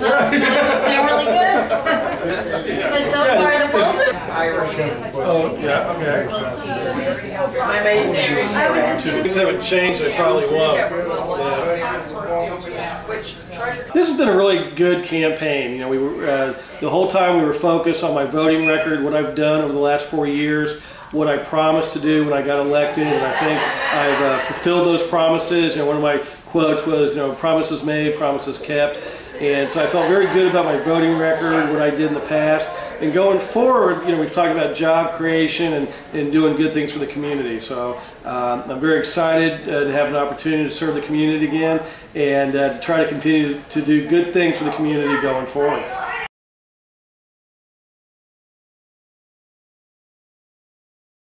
Not necessarily good. But so far the polls are. Oh, yeah, okay. My maiden name is Things haven't changed, they probably won't. Yeah. This has been a really good campaign. You know, we were uh, the whole time we were focused on my voting record, what I've done over the last four years, what I promised to do when I got elected, and I think I've uh, fulfilled those promises. And one of my quotes was, you know, promises made, promises kept. And so I felt very good about my voting record, what I did in the past. And going forward, you know, we've talked about job creation and, and doing good things for the community. So um, I'm very excited uh, to have an opportunity to serve the community again and uh, to try to continue to do good things for the community going forward.